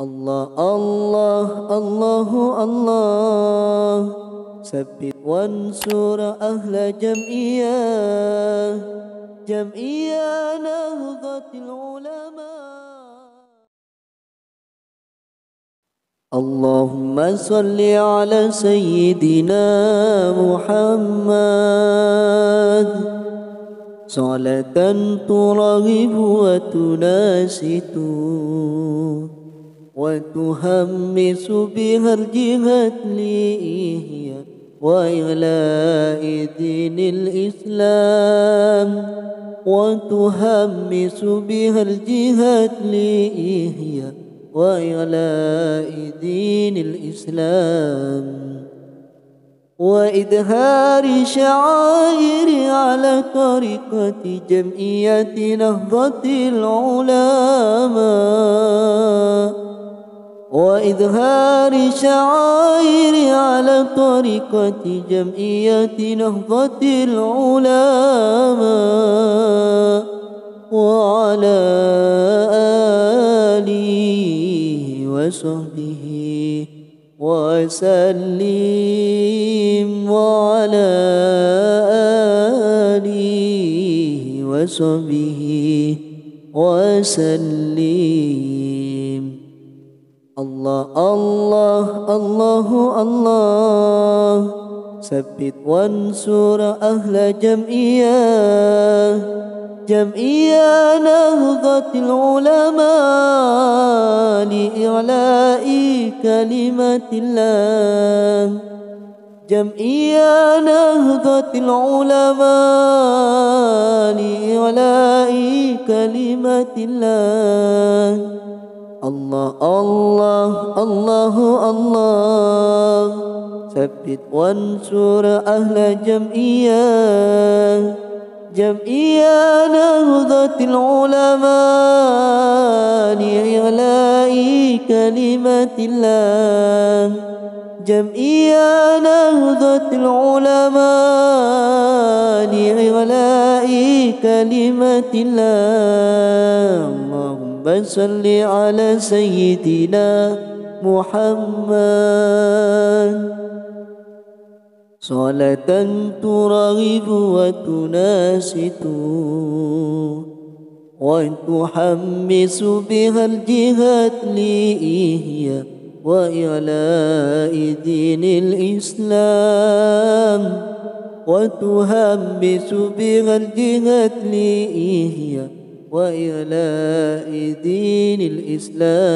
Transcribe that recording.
الله الله الله الله. ثبت وانصر أهل جمعية جمعية نهضة العلماء. اللهم صل على سيدنا محمد. صلاة ترغب وتناسط وتهمس بها الجهاد لإحياء وإعلاء دين الإسلام. وتهمس بها الجهاد لإحياء وإعلاء دين الإسلام. وإظهار شعائر على طريقة جمعية نهضة العلماء. وإظهار شعائر على طريقة جمعية نهضة العلماء وعلى آله وصحبه وسلم وعلى آله وصحبه وسلم. الله الله الله الله. ثبت وانصر أهل جمعية جمعية نهضة العلماء لإعلاء كلمة الله. جمعية نهضة العلماء لإعلاء كلمة الله. الله الله الله الله. ثبت وانصر أهل جمعية جمعية نهضة العلماء لإعلاء كلمة الله جمعية نهضة العلماء لإعلاء كلمة الله اللهم صل على سيدنا محمد. صلاة ترغب وتناسط وتحمس بها الجهاد لإحياء وإعلاء دين الإسلام. وتهمس بها الجهاد لإحياء وإعلاء دين الإسلام.